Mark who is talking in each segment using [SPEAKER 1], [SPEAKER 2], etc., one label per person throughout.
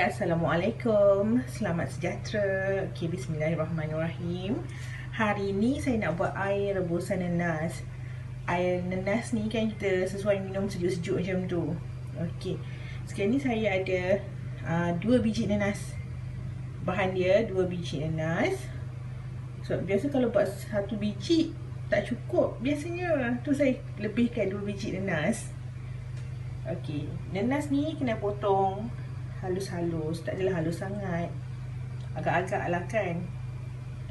[SPEAKER 1] Assalamualaikum. Selamat sejahtera. Okay, Bismillahirrahmanirrahim Hari ni saya nak buat air rebusan nenas Air nenas ni kan kita sesuai minum sejuk-sejuk macam tu. Okay Sekarang ni saya ada uh, Dua biji nenas Bahan dia dua biji nenas So biasa kalau buat satu biji Tak cukup. Biasanya tu saya lebihkan dua biji nenas Okay Nenas ni kena potong halus-halus tak adalah halus sangat. Agak-agak lah kan.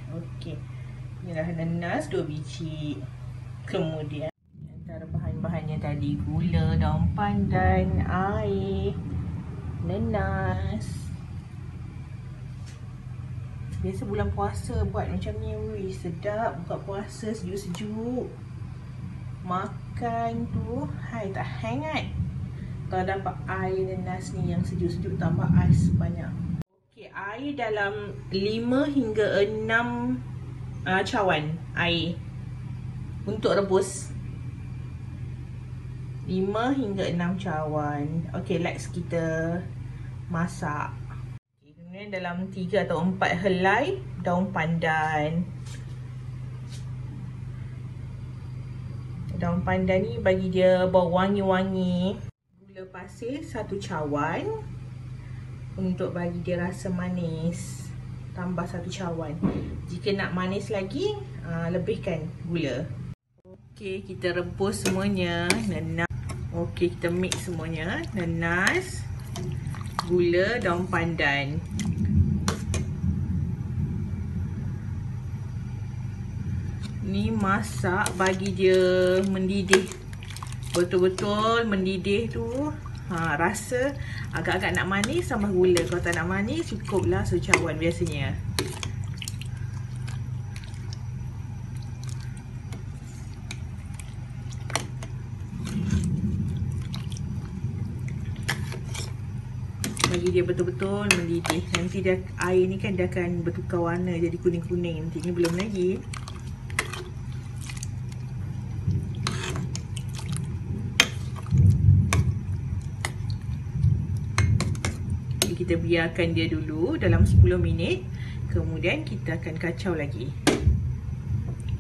[SPEAKER 1] Okey. Inilah nanas dua biji. Kemudian antara bahan-bahannya tadi gula daun pandan air nanas. Biasa bulan puasa buat macam ni wih sedap. Buka puasa sejuk-sejuk. Makan tu hai tak hangat kalau dapat air nenas ni yang sejuk-sejuk tambah ais banyak. Okey, air dalam 5 hingga 6 uh, cawan air untuk rebus. 5 hingga 6 cawan. Okey, let's kita masak. Kemudian dalam 3 atau 4 helai daun pandan. Daun pandan ni bagi dia bau wangi-wangi gula pasir satu cawan untuk bagi dia rasa manis. Tambah satu cawan. Jika nak manis lagi uh, lebihkan gula. Okey kita rebus semuanya. Nanas okey kita mix semuanya. Nanas gula daun pandan. Ni masak bagi dia mendidih betul-betul mendidih tu. Ha, rasa agak-agak nak manis sama gula. Kalau tak nak manis cukuplah secawan biasanya. Bagi dia betul-betul mendidih. Nanti dia air ni kan dia akan bertukar warna jadi kuning-kuning. Nanti ni belum lagi kita biarkan dia dulu dalam 10 minit. Kemudian kita akan kacau lagi.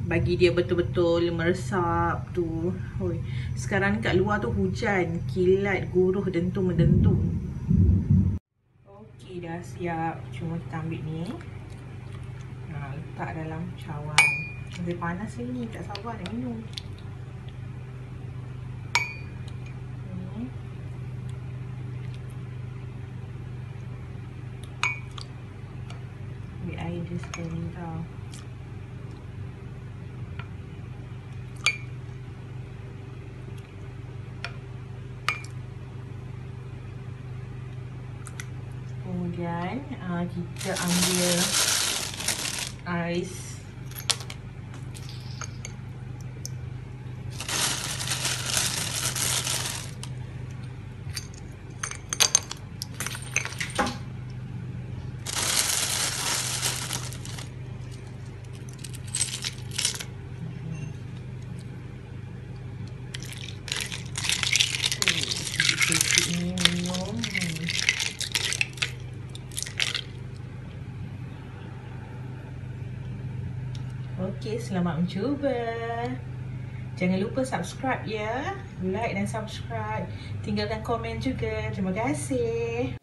[SPEAKER 1] Bagi dia betul-betul meresap tu. Oi. sekarang kat luar tu hujan kilat guruh dentung mendentung Okey dah siap. Cuma kita ambil ni. Ha, letak dalam cawan. Dia panas ni tak sabar nak minum air dia sekali ni tau Kemudian uh, kita ambil ais Okey, selamat mencuba. Jangan lupa subscribe ya. Like dan subscribe. Tinggalkan komen juga. Terima kasih.